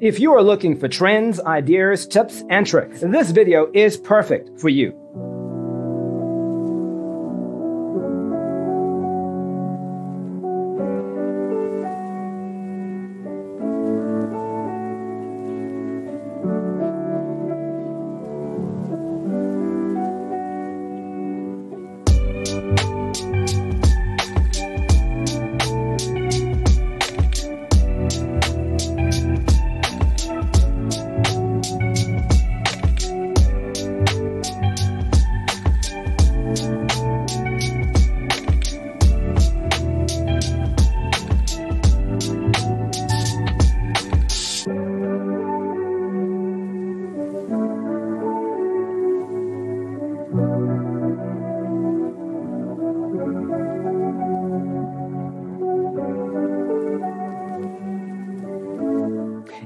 If you are looking for trends, ideas, tips, and tricks, this video is perfect for you.